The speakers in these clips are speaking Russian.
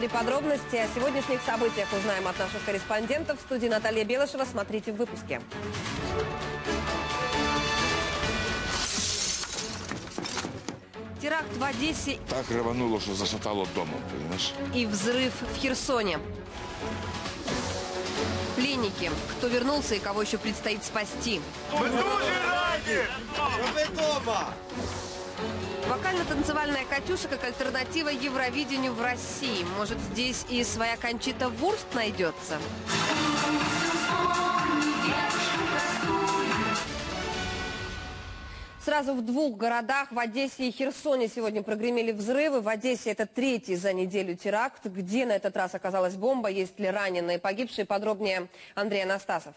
20.00 в Украине на Интере подробности. О сегодняшних событиях узнаем от наших корреспондентов. В студии Наталья Белышева. Смотрите в выпуске. Теракт в Одессе Так рвануло, що зашатало дому, понимаешь? и взрыв в Херсоне. Пленники. Кто вернулся и кого еще предстоит спасти. Вокально-танцевальная «Катюша» как альтернатива Евровидению в России. Может, здесь и своя Кончита Вурст найдется? Сразу в двух городах, в Одессе и Херсоне, сегодня прогремели взрывы. В Одессе это третий за неделю теракт. Где на этот раз оказалась бомба, есть ли раненые, погибшие, подробнее Андрей Анастасов.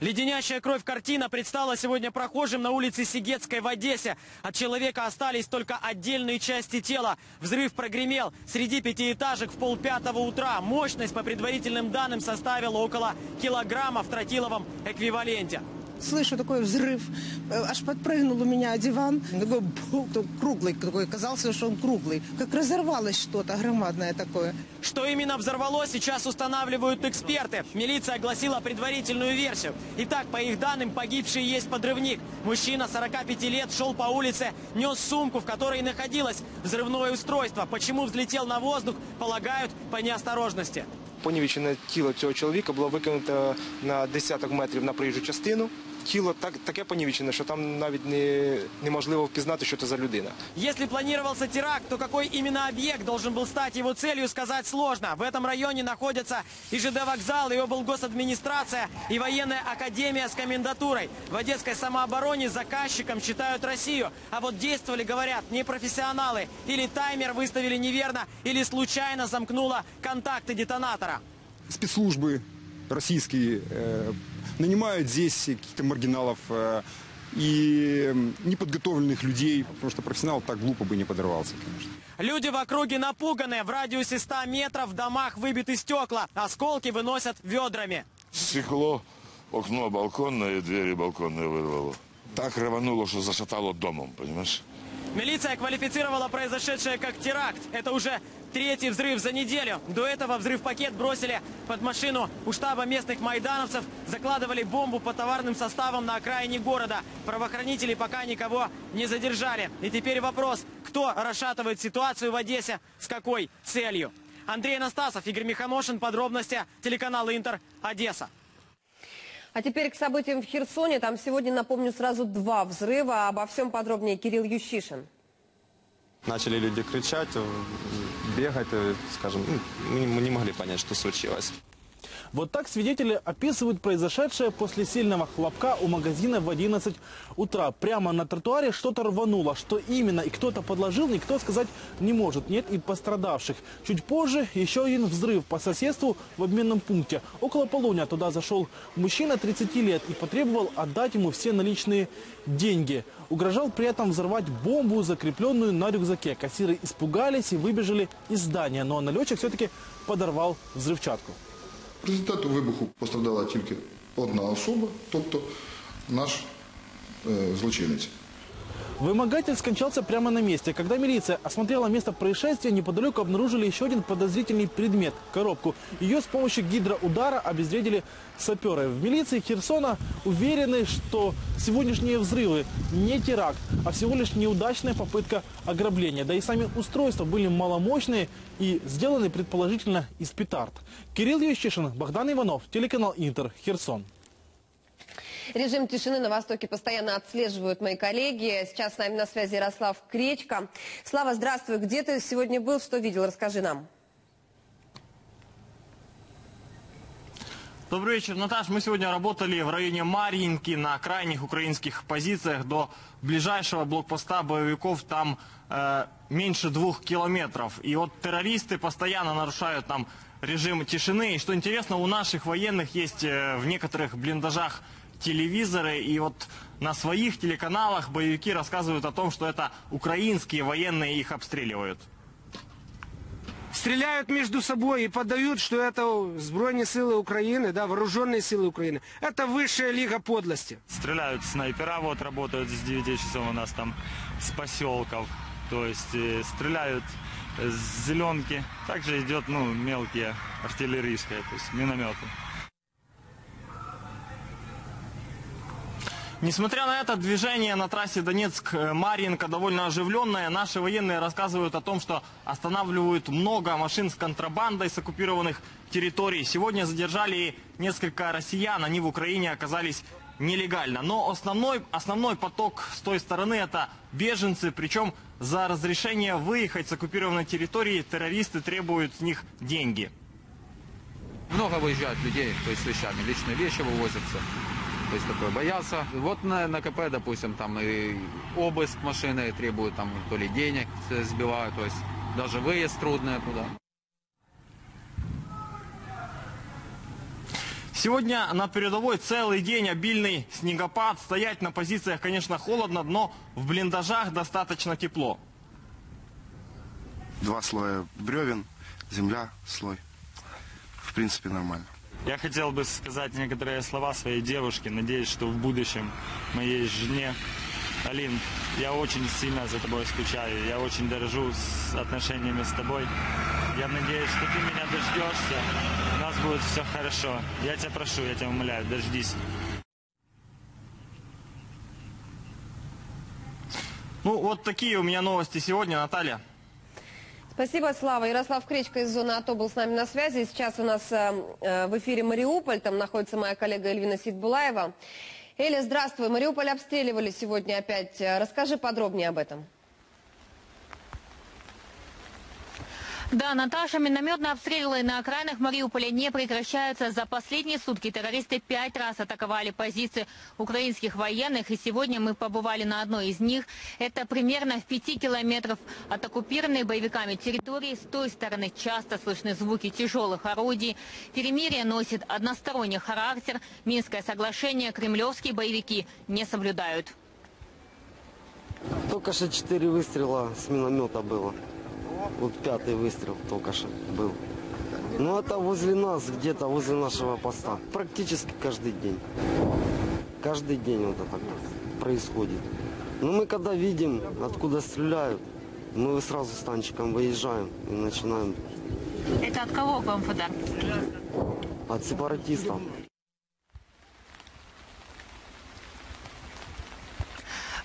Леденящая кровь картина предстала сегодня прохожим на улице Сигетской в Одессе. От человека остались только отдельные части тела. Взрыв прогремел среди пятиэтажек в полпятого утра. Мощность, по предварительным данным, составила около килограмма в тротиловом эквиваленте Слышу такой взрыв, э, аж подпрыгнул у меня диван, такой бу- то круглый такой, казался, что он круглый, как разорвалось что-то громадное такое. Что именно взорвалось, сейчас устанавливают эксперты. Милиция огласила предварительную версию. Итак, по их данным, погибший есть подрывник. Мужчина 45 лет шел по улице, нес сумку, в которой находилось взрывное устройство. Почему взлетел на воздух, полагают по неосторожности. Понівечене тіло цього чоловіка було викинуто на десяток метрів на проїжджу частину. Тіло так, таке понівечене, що там навіть не, неможливо впізнати, що це за людина. Если планировался теракт, то какой именно объект должен был стать его целью, сказать сложно. В этом районе находятся и ЖД вокзал, и облгосадминистрация, и военная академия с комендатурой. В одесской самообороне заказчиком считают Россию. А вот действовали, говорят, непрофессионалы. Или таймер выставили неверно, или случайно замкнуло контакты детонатора. спецслужбы российские э, нанимают здесь каких-то маргиналов э, и неподготовленных людей, потому что профессионал так глупо бы не подорвался, конечно. Люди в округе напуганы. В радиусе 100 метров в домах выбиты стекла. Осколки выносят ведрами. Стекло, окно балконное, двери балконные вырвало. Так рвануло, що зашатало домом, понимаешь? Милиция квалифицировала произошедшее как теракт. Это уже третий взрыв за неделю. До этого взрыв-пакет бросили под машину у штаба местных майдановцев, закладывали бомбу по товарным составам на окраине города. Правоохранители пока никого не задержали. И теперь вопрос, кто расшатывает ситуацию в Одессе, с какой целью? Андрей Анастасов, Игорь Миханошин, подробности, телеканал Интер, Одесса. А теперь к событиям в Херсоне. Там сегодня, напомню, сразу два взрыва. Обо всем подробнее Кирилл Ющишин. Начали люди кричать, э, бегать, э, скажем, ну, мы мы не могли понять, что случилось. Вот так свидетели описывают произошедшее после сильного хлопка у магазина в 11 утра. Прямо на тротуаре что-то рвануло. Что именно и кто-то подложил, никто сказать не может. Нет и пострадавших. Чуть позже еще один взрыв по соседству в обменном пункте. Около полудня туда зашел мужчина 30 лет и потребовал отдать ему все наличные деньги. Угрожал при этом взорвать бомбу, закрепленную на рюкзаке. Кассиры испугались и выбежали из здания. Но налетчик все-таки подорвал взрывчатку. В результаті вибуху пострадала тільки одна особа, тобто наш е, злочинець. Вымогатель скончался прямо на месте. Когда милиция осмотрела место происшествия, неподалеку обнаружили еще один подозрительный предмет – коробку. Ее с помощью гидроудара обезвредили саперы. В милиции Херсона уверены, что сегодняшние взрывы не теракт, а всего лишь неудачная попытка ограбления. Да и сами устройства были маломощные и сделаны предположительно из петард. Кирилл Ющишин, Богдан Иванов, телеканал Интер, Херсон. Режим тишины на Востоке постоянно отслеживают мои коллеги. Сейчас с нами на связи Ярослав Кречко. Слава, здравствуй. Где ты сегодня был, что видел? Расскажи нам. Добрый вечер, Наташ. Мы сегодня работали в районе Марьинки на крайних украинских позициях до ближайшего блокпоста боевиков. Там э, меньше двух километров. И вот террористы постоянно нарушают там режим тишины. И что интересно, у наших военных есть э, в некоторых блиндажах телевизоры. И вот на своих телеканалах боевики рассказывают о том, что это украинские военные их обстреливают. стреляют между собой и подают, что это сбройные силы Украины, да, вооруженные силы Украины. Это высшая лига подлости. Стреляют снайпера, вот работают с 9 часов у нас там с поселков. То есть э, стреляют с зеленки. Также идет ну, мелкие артиллерийские, то есть минометы. Несмотря на это, движение на трассе Донецк-Марьинка довольно оживленное. Наши военные рассказывают о том, что останавливают много машин с контрабандой с оккупированных территорий. Сегодня задержали несколько россиян. Они в Украине оказались нелегально. Но основной, основной поток с той стороны это беженцы. Причем за разрешение выехать с оккупированной территории террористы требуют с них деньги. Много выезжает людей, то есть с вещами. Личные вещи вывозятся. То есть такое боятся. Вот на, на КП, допустим, там и обыск машины требуют, там то ли денег сбивают, то есть даже выезд трудный туда. Сегодня на передовой целый день обильный снегопад. Стоять на позициях, конечно, холодно, но в блиндажах достаточно тепло. Два слоя бревен, земля, слой. В принципе, нормально. Я хотел бы сказать некоторые слова своей девушке. Надеюсь, что в будущем моей жене. Алин, я очень сильно за тобой скучаю. Я очень дорожу с отношениями с тобой. Я надеюсь, что ты меня дождешься. У нас будет все хорошо. Я тебя прошу, я тебя умоляю, дождись. Ну, вот такие у меня новости сегодня, Наталья. Спасибо, Слава. Ярослав Кречко из зоны АТО был с нами на связи. Сейчас у нас э, э, в эфире Мариуполь. Там находится моя коллега Эльвина Сидбулаева. Эля, здравствуй. Мариуполь обстреливали сегодня опять. Э, расскажи подробнее об этом. Да, Наташа, минометные обстрелы на окраинах Мариуполя не прекращаются. За последние сутки террористы пять раз атаковали позиции украинских военных, и сегодня мы побывали на одной из них. Это примерно в пяти километров от оккупированной боевиками территории. С той стороны часто слышны звуки тяжелых орудий. Перемирие носит односторонний характер. Минское соглашение кремлевские боевики не соблюдают. Только что четыре выстрела с миномета было. Вот пятый выстрел только что был. Ну это возле нас, где-то возле нашего поста. Практически каждый день. Каждый день вот это происходит. Но мы когда видим, откуда стреляют, мы сразу с танчиком выезжаем и начинаем. Это от кого к вам подарок? От сепаратистов.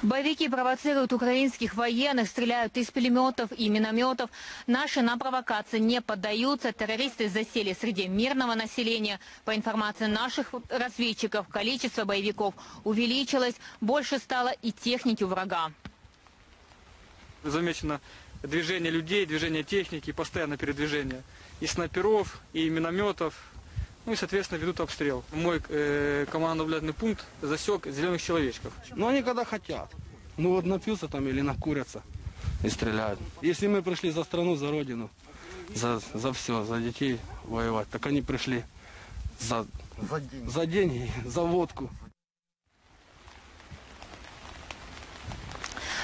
Боевики провоцируют украинских военных, стреляют из пулеметов и минометов. Наши на провокации не поддаются. Террористы засели среди мирного населения. По информации наших разведчиков, количество боевиков увеличилось. Больше стало и техники у врага. Замечено движение людей, движение техники, постоянное передвижение. И снайперов, и минометов, ну и, соответственно, ведут обстрел. Мой э, командно-наблюдательный пункт засек зеленых человечков. Ну, они когда хотят. Ну, вот напьются там или накурятся и стреляют. Если мы пришли за страну, за родину, за, за все, за детей воевать, так они пришли за, за, деньги. за деньги, за водку.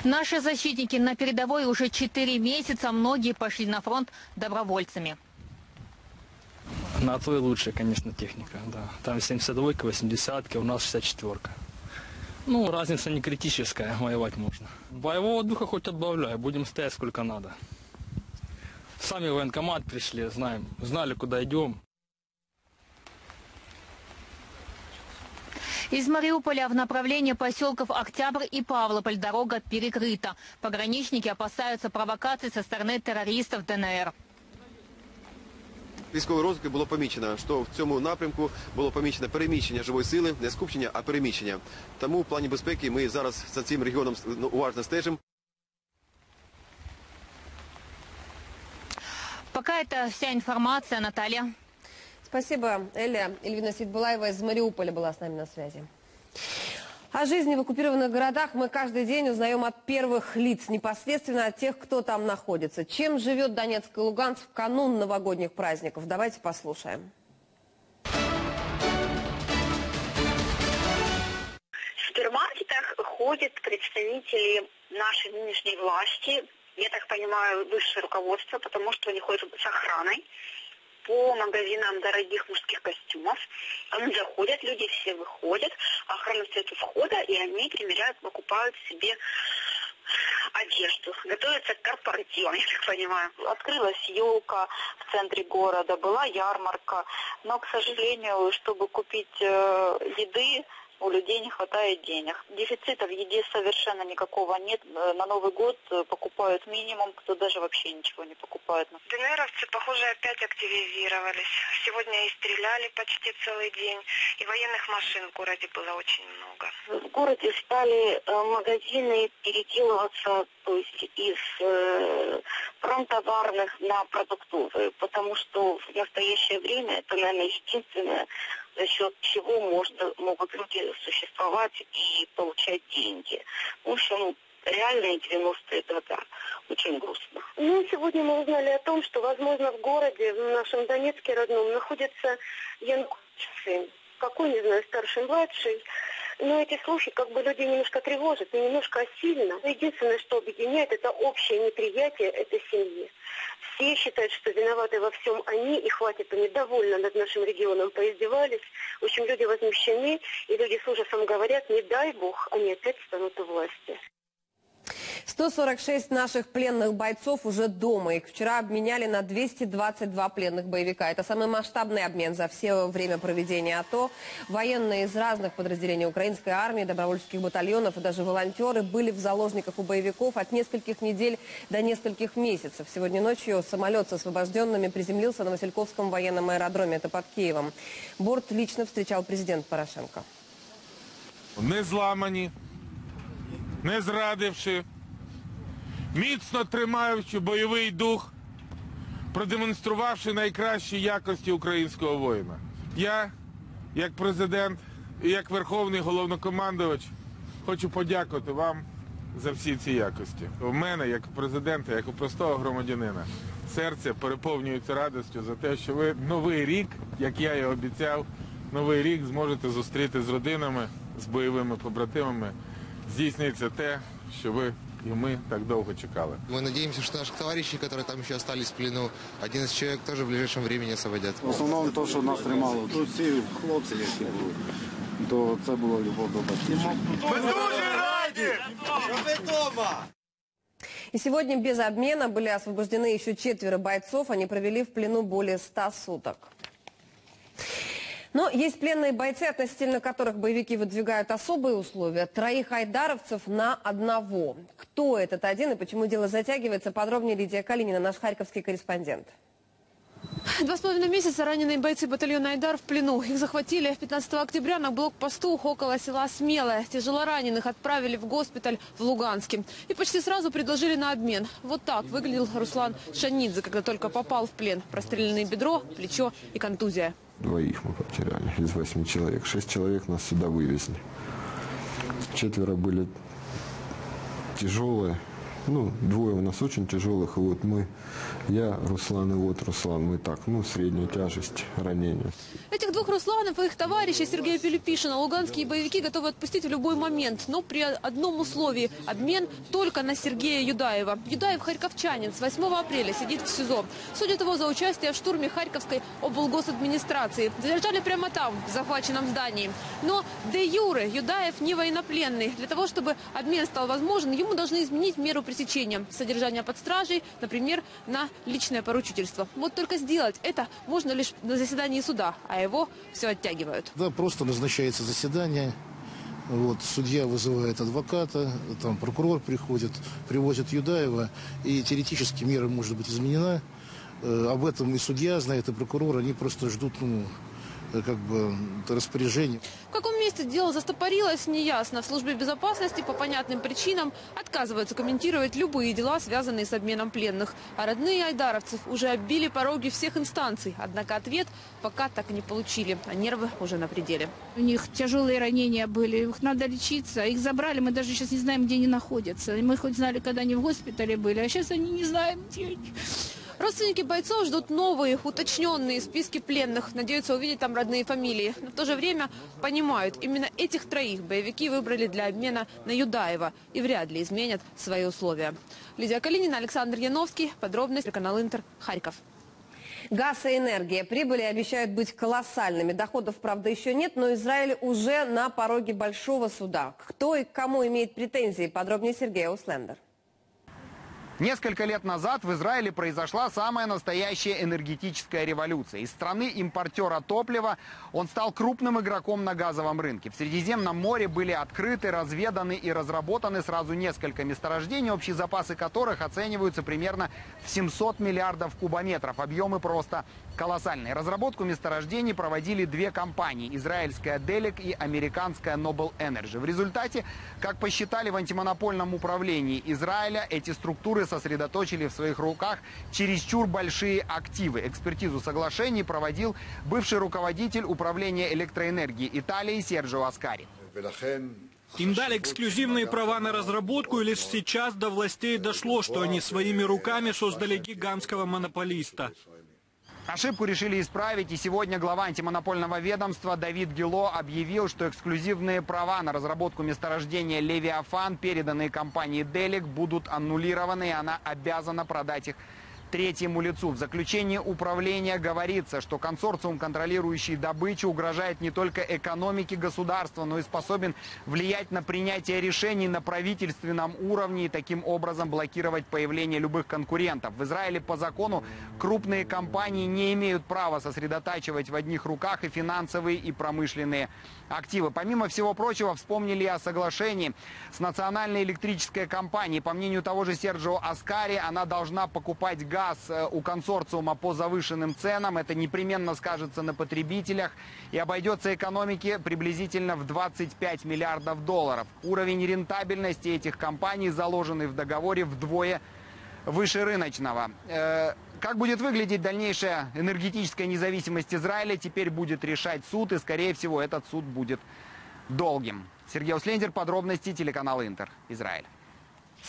Наши защитники на передовой уже 4 месяца. Многие пошли на фронт добровольцами. На то и лучше, конечно, техника, да. Там 72-ка, 80-ка, у нас 64-ка. Ну, разница не критическая, воевать можно. Боевого духа хоть отбавляй, будем стоять сколько надо. Сами в военкомат пришли, знаем, знали, куда идем. Из Мариуполя в направлении поселков Октябрь и Павлополь дорога перекрыта. Пограничники опасаются провокаций со стороны террористов ДНР Військової розвідки було помічено, що в цьому напрямку було помічено переміщення живої сили, не скупчення, а переміщення. Тому в плані безпеки ми зараз за цим регіоном ну, уважно стежимо. Пока это вся информация, Наталья. Спасибо, Эля. Эльвина Сидбулаева из Мариуполя была с нами на связи. О жизни в оккупированных городах мы каждый день узнаем от первых лиц, непосредственно от тех, кто там находится. Чем живет Донецк и Луганск в канун новогодних праздников? Давайте послушаем. В супермаркетах ходят представители нашей нынешней власти, я так понимаю, высшее руководство, потому что они ходят с охраной по магазинам дорогих мужских костюмов. Они заходят, люди все выходят, охрана стоит у входа, и они примеряют, покупают себе одежду. Готовятся к корпоративам, я так понимаю. Открылась елка в центре города, была ярмарка. Но, к сожалению, чтобы купить э, еды, у людей не хватает денег. Дефицита в еде совершенно никакого нет. Э, На Новый год э, покупают минимум, кто даже вообще ничего не покупает. ДНРовцы, похоже, опять активизировались. Сегодня и стреляли почти целый день, и военных машин в городе было очень много. В городе стали э, магазины переделываться то есть из промтоварных на продуктовые, потому что в настоящее время это, наверное, единственное, за счет чего можно, могут люди существовать и получать деньги. В общем, реальные 90-е года. Очень грустно. Ну, сегодня мы узнали о том, что, возможно, в городе, в нашем Донецке родном, находится Янкович сын. Какой, не знаю, старший, младший. Но эти слухи как бы людей немножко тревожат, но немножко сильно. Единственное, что объединяет, это общее неприятие этой семьи. Все считают, что виноваты во всем они, и хватит, они довольно над нашим регионом поиздевались. В общем, люди возмущены, и люди с ужасом говорят, не дай бог, они опять станут у власти. 146 наших пленных бойцов уже дома. Их вчера обменяли на 222 пленных боевика. Это самый масштабный обмен за все время проведения АТО. Военные из разных подразделений украинской армии, добровольческих батальонов и даже волонтеры были в заложниках у боевиков от нескольких недель до нескольких месяцев. Сегодня ночью самолет с освобожденными приземлился на Васильковском военном аэродроме. Это под Киевом. Борт лично встречал президент Порошенко. не зламані, не зрадивши, міцно тримаючи бойовий дух, продемонструвавши найкращі якості українського воїна. Я, як президент і як верховний головнокомандувач, хочу подякувати вам за всі ці якості. У мене, як президента, як у простого громадянина, серце переповнюється радістю за те, що ви новий рік, як я і обіцяв, новий рік зможете зустріти з родинами, з бойовими побратимами. Здійсниться те, що ви і ми так довго чекали. Мы надеемся, что наших товарищей, которые там еще остались в плену, 11 человек тоже в ближайшем времени освободят. В основному те, що нас тримало. Тут всі хлопці, які були, то це була любов до батьківщини. Ми дуже раді, що ви вдома! И сегодня без обмена были освобождены еще четверо бойцов. Они провели в плену более ста суток. Но есть пленные бойцы, относительно которых боевики выдвигают особые условия. Троих айдаровцев на одного. Кто этот один и почему дело затягивается, подробнее Лидия Калинина, наш харьковский корреспондент. Два с половиной месяца раненые бойцы батальона «Айдар» в плену. Их захватили 15 октября на блокпосту около села Смелое. Тяжелораненых отправили в госпиталь в Луганске. И почти сразу предложили на обмен. Вот так выглядел Руслан Шанидзе, когда только попал в плен. Простреленное бедро, плечо и контузия. Двоих мы потеряли из восьми человек. Шесть человек нас сюда вывезли. Четверо были тяжелые. Ну, двое у нас очень тяжелых. И вот мы, я, Руслан и вот Руслан, мы так, ну, среднюю тяжесть ранения. Этих двух Русланов и их товарища Сергея Пилипишина луганские боевики готовы отпустить в любой момент, но при одном условии – обмен только на Сергея Юдаева. Юдаев – харьковчанин, с 8 апреля сидит в СИЗО. Судят его за участие в штурме Харьковской облгосадминистрации. Задержали прямо там, в захваченном здании. Но де юре Юдаев не военнопленный. Для того, чтобы обмен стал возможен, ему должны изменить меру. Содержание под стражей, например, на личное поручительство. Вот только сделать это можно лишь на заседании суда, а его все оттягивают. Да, просто назначается заседание, вот, судья вызывает адвоката, там прокурор приходит, привозит Юдаева, и теоретически мера может быть изменена. Э, об этом и судья знает, и прокурор, они просто ждут, ну, как бы, распоряжений. В каком месте дело застопорилось, неясно. В службе безопасности по понятным причинам отказываются комментировать любые дела, связанные с обменом пленных. А родные айдаровцев уже оббили пороги всех инстанций. Однако ответ пока так и не получили, а нервы уже на пределе. У них тяжелые ранения были, их надо лечиться. Их забрали, мы даже сейчас не знаем, где они находятся. Мы хоть знали, когда они в госпитале были, а сейчас они не знаем, где они. Родственники бойцов ждут новые, уточненные списки пленных. Надеются увидеть там родные фамилии. Но в то же время понимают, именно этих троих боевики выбрали для обмена на Юдаева. И вряд ли изменят свои условия. Лидия Калинина, Александр Яновский. Подробности канал Интер. Харьков. Газ и энергия. Прибыли обещают быть колоссальными. Доходов, правда, еще нет, но Израиль уже на пороге большого суда. Кто и кому имеет претензии? Подробнее Сергей Услендер. Несколько лет назад в Израиле произошла самая настоящая энергетическая революция. Из страны импортера топлива он стал крупным игроком на газовом рынке. В Средиземном море были открыты, разведаны и разработаны сразу несколько месторождений, общие запасы которых оцениваются примерно в 700 миллиардов кубометров. Объемы просто колоссальные. Разработку месторождений проводили две компании – израильская Делик и американская Noble Energy. В результате, как посчитали в антимонопольном управлении Израиля, эти структуры сосредоточили в своих руках чересчур большие активы. Экспертизу соглашений проводил бывший руководитель управления электроэнергии Италии Серджио Аскари. Им дали эксклюзивные права на разработку, и лишь сейчас до властей дошло, что они своими руками создали гигантского монополиста. Ошибку решили исправить, и сегодня глава антимонопольного ведомства Давид Гило объявил, что эксклюзивные права на разработку месторождения «Левиафан», переданные компании «Делик», будут аннулированы, и она обязана продать их третьему лицу. В заключении управления говорится, что консорциум, контролирующий добычу, угрожает не только экономике государства, но и способен влиять на принятие решений на правительственном уровне и таким образом блокировать появление любых конкурентов. В Израиле по закону крупные компании не имеют права сосредотачивать в одних руках и финансовые, и промышленные активы. Помимо всего прочего, вспомнили о соглашении с Национальной электрической компанией. По мнению того же Серджио Аскари, она должна покупать газ газ э, у консорциума по завышенным ценам. Это непременно скажется на потребителях и обойдется экономике приблизительно в 25 миллиардов долларов. Уровень рентабельности этих компаний, заложенный в договоре, вдвое выше рыночного. Э, как будет выглядеть дальнейшая энергетическая независимость Израиля, теперь будет решать суд, и, скорее всего, этот суд будет долгим. Сергей Услендер, подробности, телеканал Интер, Израиль.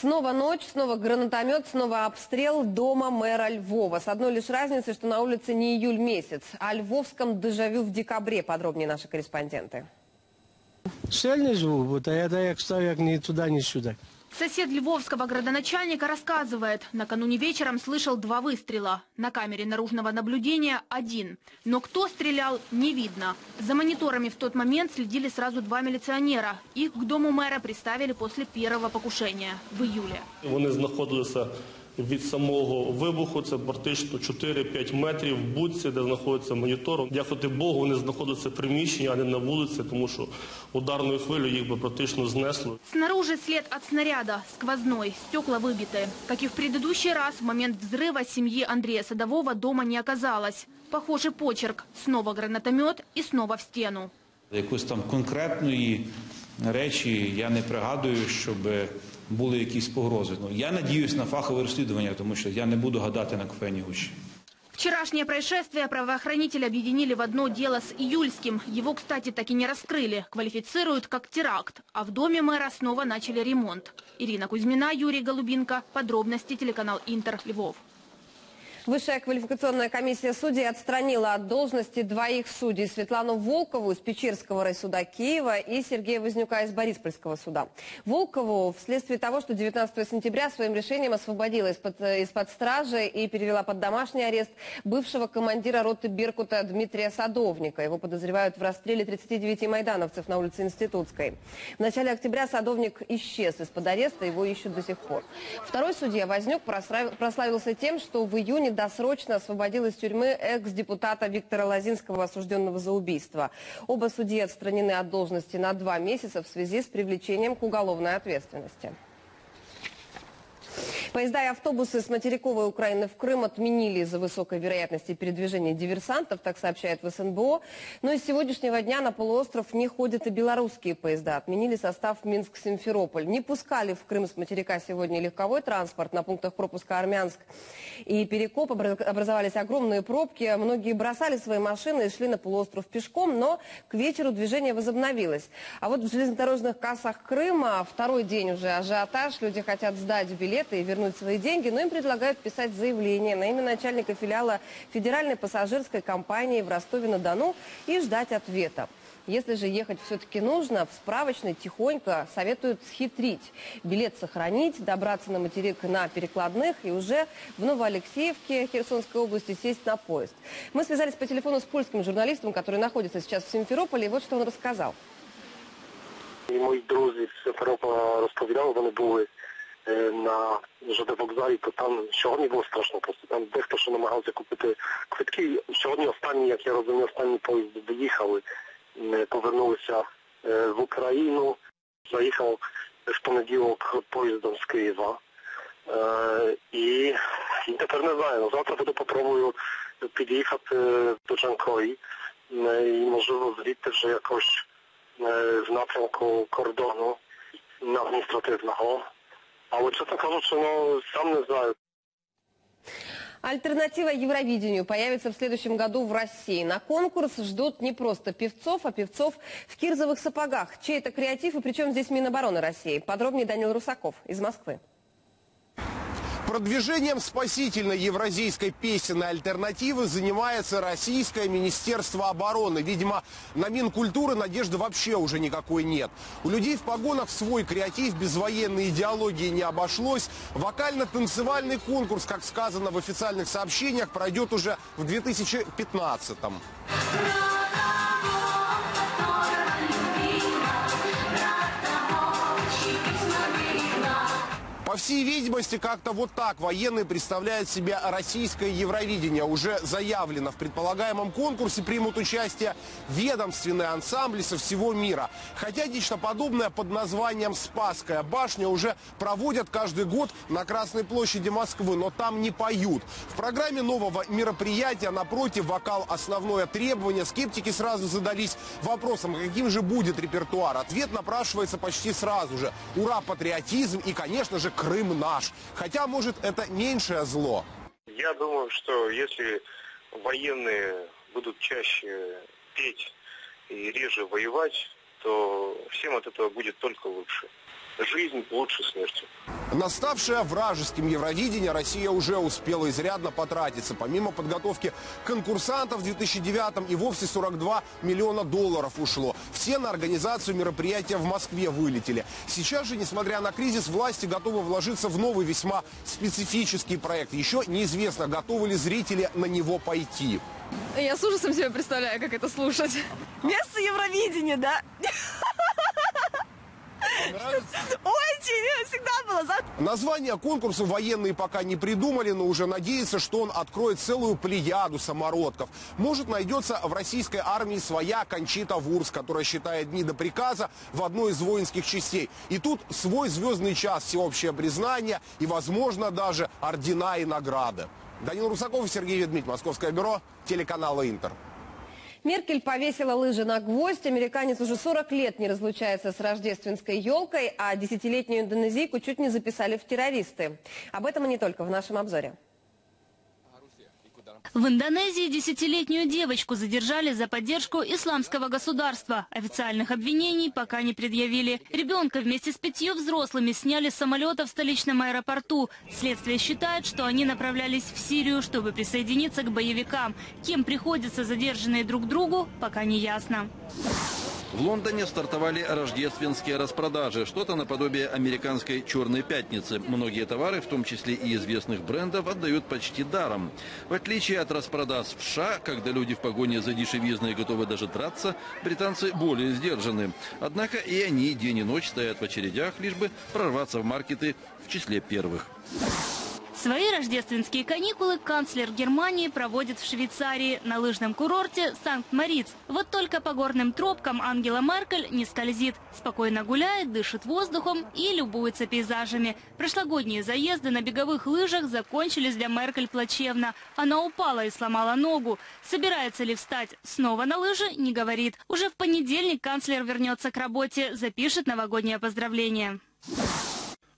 Снова ночь, снова гранатомет, снова обстрел дома мэра Львова. С одной лишь разницей, что на улице не июль месяц. О львовском дежавю в декабре подробнее наши корреспонденты. Сильний звук, вот, а это як став, як ни туда, ни сюда. Сосед львовского градоначальника рассказывает, накануне вечером слышал два выстрела. На камере наружного наблюдения один. Но кто стрелял, не видно. За мониторами в тот момент следили сразу два милиционера. Их к дому мэра приставили после первого покушения в июле. Вони знаходилися від самого вибуху, це практично 4-5 метрів в будці, де знаходиться монітор. Дякувати Богу, вони знаходяться в приміщенні, а не на вулиці, тому що ударною хвилею їх би практично знесло. Снаружи след от снаряда, сквозной, стекла выбиты. Как и в предыдущий раз, в момент взрыва семьи Андрея Садового дома не оказалось. Похожий почерк. Снова гранатомет и снова в стену. Якоїсь там конкретної речі я не пригадую, щоб були якісь погрози. Ну, я надіюсь на фахове розслідування, тому що я не буду гадати на кофейній гущі. Вчерашнее происшествие правоохранители объединили в одно дело с июльским. Его, кстати, так и не раскрыли. Квалифицируют как теракт. А в доме мэра снова начали ремонт. Ирина Кузьмина, Юрий Голубинка. Подробности телеканал Интер, Львов. Высшая квалификационная комиссия судей отстранила от должности двоих судей Светлану Волкову из Печерского райсуда Киева и Сергея Вознюка из Бориспольского суда. Волкову вследствие того, что 19 сентября своим решением освободила из-под из стражи и перевела под домашний арест бывшего командира роты Беркута Дмитрия Садовника. Его подозревают в расстреле 39 майдановцев на улице Институтской. В начале октября Садовник исчез из-под ареста, его ищут до сих пор. Второй судья Вознюк прославился тем, что в июне досрочно освободил из тюрьмы экс-депутата Виктора Лозинского, осужденного за убийство. Оба судьи отстранены от должности на два месяца в связи с привлечением к уголовной ответственности. Поезда и автобусы с материковой Украины в Крым отменили из-за высокой вероятности передвижения диверсантов, так сообщает в СНБО. Но с сегодняшнего дня на полуостров не ходят и белорусские поезда. Отменили состав Минск-Симферополь. Не пускали в Крым с материка сегодня легковой транспорт. На пунктах пропуска Армянск и Перекоп образовались огромные пробки. Многие бросали свои машины и шли на полуостров пешком, но к вечеру движение возобновилось. А вот в железнодорожных кассах Крыма второй день уже ажиотаж. Люди хотят сдать билеты и вернуть вернуть свои деньги, но им предлагают писать заявление на имя начальника филиала Федеральной пассажирской компании в Ростове-на-Дону и ждать ответа. Если же ехать все-таки нужно, в справочной тихонько советуют схитрить. Билет сохранить, добраться на материк на перекладных и уже в Новоалексеевке Херсонской области сесть на поезд. Мы связались по телефону с польским журналистом, который находится сейчас в Симферополе, и вот что он рассказал. І мої друзі з Симферополя розповідали, вони були е, на ЖД вокзалі, то там сьогодні було страшно просто. Там дехто що намагався купити квитки. Сьогодні останні, як я розумію, останні поїзди доїхали, е, повернулися е, в Україну. Заїхав в понеділок поїздом з Києва. Е, І, і тепер не знаю. ну, Завтра буду попробую під'їхати до Джанкої. Е, І можливо звідти вже якось е, в напрямку кордону адміністративного. Але чесно кажучи, ну сам не знаю. Альтернатива Евровидению появится в следующем году в России. На конкурс ждут не просто певцов, а певцов в кирзовых сапогах. Чей это креатив и причем здесь Минобороны России? Подробнее Данил Русаков из Москвы. Продвижением спасительной евразийской песенной альтернативы занимается Российское Министерство обороны. Видимо, на Минкультуры надежды вообще уже никакой нет. У людей в погонах свой креатив, без военной идеологии не обошлось. Вокально-танцевальный конкурс, как сказано в официальных сообщениях, пройдет уже в 2015 -м. Всей видимости, как-то вот так военные представляют себе российское Евровидение. Уже заявлено в предполагаемом конкурсе примут участие ведомственные ансамбли со всего мира. Хотя нечто подобное под названием «Спасская башня» уже проводят каждый год на Красной площади Москвы, но там не поют. В программе нового мероприятия, напротив, вокал основное требование. Скептики сразу задались вопросом, каким же будет репертуар. Ответ напрашивается почти сразу же. Ура, патриотизм и, конечно же, Крым наш. Хотя, может, это меньшее зло. Я думаю, что если военные будут чаще петь и реже воевать, то всем от этого будет только лучше. Жизнь лучше смерти. Наставшее вражеским Евровидение Россия уже успела изрядно потратиться. Помимо подготовки конкурсантов в 2009 и вовсе 42 миллиона долларов ушло. Все на организацию мероприятия в Москве вылетели. Сейчас же, несмотря на кризис, власти готовы вложиться в новый весьма специфический проект. Еще неизвестно, готовы ли зрители на него пойти. Я с ужасом себе представляю, как это слушать. Место Евровидения, да? Очень, всегда было. Название конкурса военные пока не придумали, но уже надеются, что он откроет целую плеяду самородков. Может, найдется в российской армии своя Кончита Вурс, которая считает дни до приказа в одной из воинских частей. И тут свой звездный час, всеобщее признание и, возможно, даже ордена и награды. Данил Русаков Сергей Ведмить, Московское бюро, телеканала «Интер». Меркель повесила лыжи на гвоздь. Американец уже 40 лет не разлучается с рождественской елкой, а десятилетнюю индонезийку чуть не записали в террористы. Об этом и не только в нашем обзоре. В Индонезии десятилетнюю девочку задержали за поддержку исламского государства. Официальных обвинений пока не предъявили. Ребенка вместе с пятью взрослыми сняли с самолета в столичном аэропорту. Следствие считает, что они направлялись в Сирию, чтобы присоединиться к боевикам. Кем приходятся задержанные друг другу, пока не ясно. В Лондоне стартовали рождественские распродажи, что-то наподобие американской «Черной пятницы». Многие товары, в том числе и известных брендов, отдают почти даром. В отличие от распродаж в США, когда люди в погоне за дешевизной готовы даже драться, британцы более сдержаны. Однако и они день и ночь стоят в очередях, лишь бы прорваться в маркеты в числе первых. Свои рождественские каникулы канцлер Германии проводит в Швейцарии на лыжном курорте Санкт-Мариц. Вот только по горным тропкам Ангела Меркель не скользит. Спокойно гуляет, дышит воздухом и любуется пейзажами. Прошлогодние заезды на беговых лыжах закончились для Меркель плачевно. Она упала и сломала ногу. Собирается ли встать снова на лыжи, не говорит. Уже в понедельник канцлер вернется к работе, запишет новогоднее поздравление.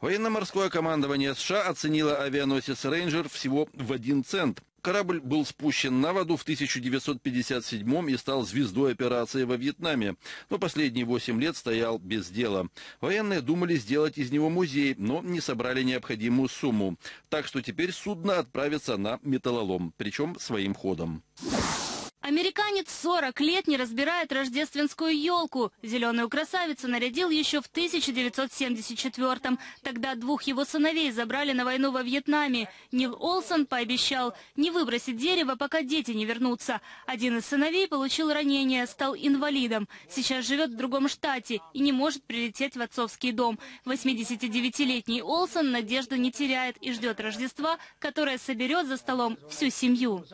Военно-морское командование США оценило авианосец «Рейнджер» всего в один цент. Корабль был спущен на воду в 1957 и стал звездой операции во Вьетнаме, но последние 8 лет стоял без дела. Военные думали сделать из него музей, но не собрали необходимую сумму. Так что теперь судно отправится на металлолом, причем своим ходом. Американец 40 лет не разбирает рождественскую елку. Зеленую красавицу нарядил еще в 1974-м. Тогда двух его сыновей забрали на войну во Вьетнаме. Нил Олсон пообещал не выбросить дерево, пока дети не вернутся. Один из сыновей получил ранение, стал инвалидом. Сейчас живет в другом штате и не может прилететь в отцовский дом. 89-летний Олсон надежду не теряет и ждет Рождества, которое соберет за столом всю семью.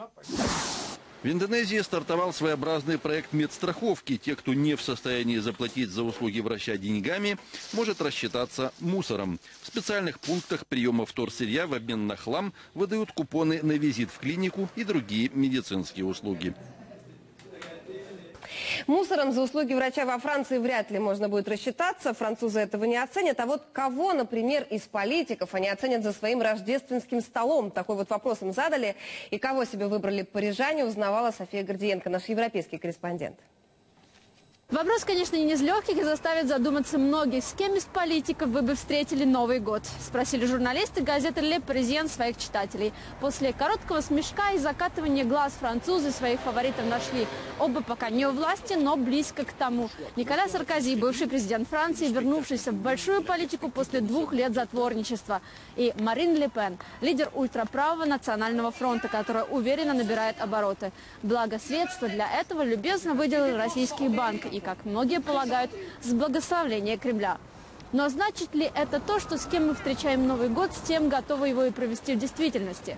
В Индонезии стартовал своеобразный проект медстраховки. Те, кто не в состоянии заплатить за услуги врача деньгами, может рассчитаться мусором. В специальных пунктах приема вторсырья в обмен на хлам выдают купоны на визит в клинику и другие медицинские услуги. Мусором за услуги врача во Франции вряд ли можно будет рассчитаться. Французы этого не оценят. А вот кого, например, из политиков они оценят за своим рождественским столом? Такой вот вопрос им задали. И кого себе выбрали парижане, узнавала София Гордиенко, наш европейский корреспондент. Вопрос, конечно, не из легких и заставит задуматься многих. С кем из политиков вы бы встретили Новый год? Спросили журналисты газеты «Ле Паризьен» своих читателей. После короткого смешка и закатывания глаз французы своих фаворитов нашли. Оба пока не у власти, но близко к тому. Николя Саркози, бывший президент Франции, вернувшийся в большую политику после двух лет затворничества. И Марин Ле Пен, лидер ультраправого национального фронта, которая уверенно набирает обороты. Благо средства для этого любезно выделил Российский банк и как многие полагают, с благословления Кремля. Но значит ли это то, что с кем мы встречаем Новый год, с тем готовы его и провести в действительности?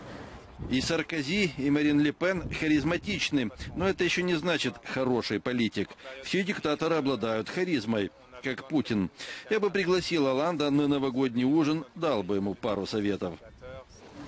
И Саркози, и Марин Ле Пен харизматичны, но это еще не значит хороший политик. Все диктаторы обладают харизмой, как Путин. Я бы пригласил Оланда на новогодний ужин, дал бы ему пару советов.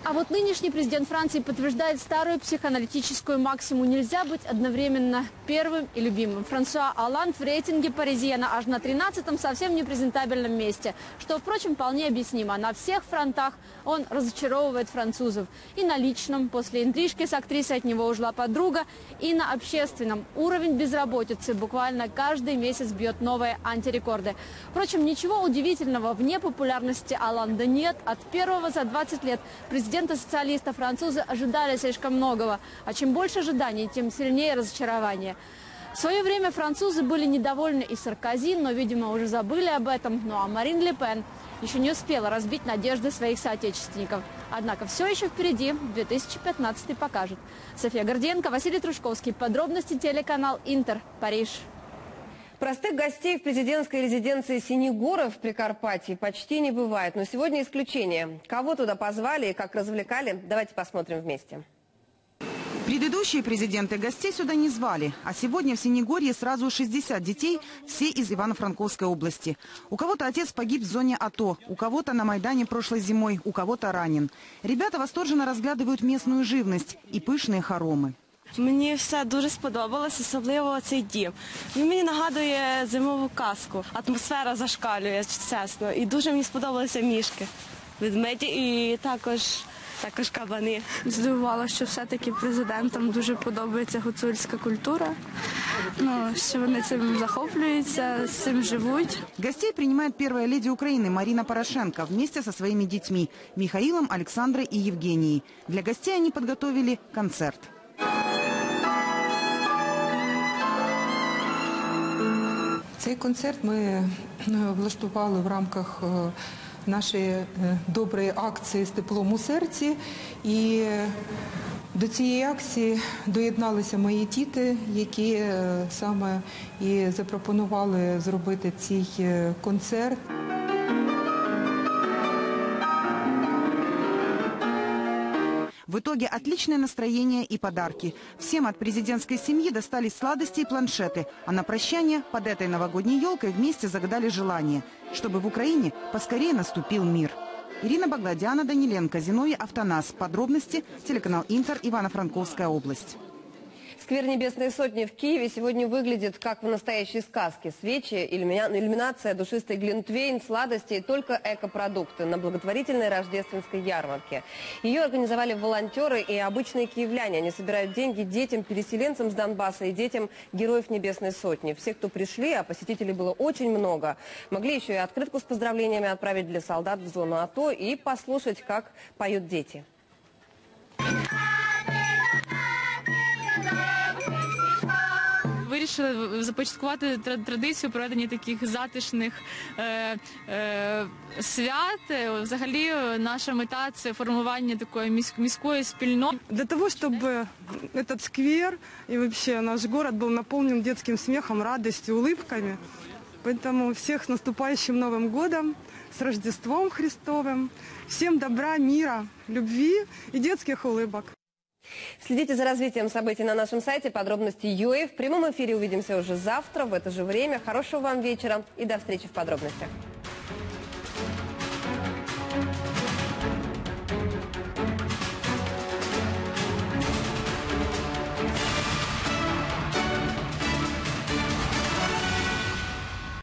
А вот нынешний президент Франции подтверждает старую психоаналитическую максиму «нельзя быть одновременно первым и любимым». Франсуа Оланд в рейтинге Паризиена аж на 13-м совсем непрезентабельном месте, что, впрочем, вполне объяснимо. На всех фронтах он разочаровывает французов. И на личном, после интрижки с актрисой от него ушла подруга, и на общественном. Уровень безработицы буквально каждый месяц бьет новые антирекорды. Впрочем, ничего удивительного в непопулярности Оланда нет. От первого за 20 лет президент президента-социалиста французы ожидали слишком многого. А чем больше ожиданий, тем сильнее разочарование. В свое время французы были недовольны и Саркози, но, видимо, уже забыли об этом. Ну а Марин Ле Пен еще не успела разбить надежды своих соотечественников. Однако все еще впереди, 2015 покажет. София Горденко, Василий Трушковский. Подробности телеканал Интер, Париж. Простых гостей в президентской резиденции Синегора в Прикарпатии почти не бывает. Но сегодня исключение. Кого туда позвали и как развлекали, давайте посмотрим вместе. Предыдущие президенты гостей сюда не звали, а сегодня в Синегорье сразу 60 детей, все из Ивано-Франковской области. У кого-то отец погиб в зоне АТО, у кого-то на Майдане прошлой зимой, у кого-то ранен. Ребята восторженно разглядывают местную живность и пышные хоромы. Мені все дуже сподобалось, особливо цей дім. Він мені нагадує зимову казку. Атмосфера зашкалює, чесно. І дуже мені сподобалися мішки, ведмеді і також, також кабани. Здивувала, що все-таки президентам дуже подобається гуцульська культура. Ну, що вони цим захоплюються, з цим живуть. Гостей принимает первая леди Украины Марина Порошенко вместе со своими детьми Михаилом, Александрой и Евгенией. Для гостей они подготовили концерт. Цей концерт ми е, влаштували в рамках е, нашої е, доброї акції з теплом у серці. І до цієї акції доєдналися мої діти, які саме і запропонували зробити цей концерт. В итоге отличное настроение и подарки. Всем от президентской семьи достались сладости и планшеты. А на прощание под этой новогодней елкой вместе загадали желание, чтобы в Украине поскорее наступил мир. Ирина Багладиана, Даниленко, Зиновий Автонас. Подробности телеканал Интер, Ивано-Франковская область. Сквер Небесной Сотни в Киеве сегодня выглядит как в настоящей сказке. Свечи, иллюминация, душистый глинтвейн, сладости и только экопродукты на благотворительной рождественской ярмарке. Ее организовали волонтеры и обычные киевляне. Они собирают деньги детям-переселенцам с Донбасса и детям героев Небесной Сотни. Все, кто пришли, а посетителей было очень много, могли еще и открытку с поздравлениями отправить для солдат в зону АТО и послушать, как поют дети. вирішили започаткувати тра- традицію проведення таких затишних е, е, свят. Е, Взагалі, е, наша мета це формування такої міс- міської спільноти. Для того, чтобы этот сквер и вообще наш город был наполнен детским смехом, радостью, улыбками. Поэтому всех с наступающим Новым годом, с Рождеством Христовым. Всем добра, мира, любви и детских улыбок. Следите за развитием событий на нашем сайте, подробности ЮЭ. В прямом эфире увидимся уже завтра в это же время. Хорошего вам вечера и до встречи в подробностях.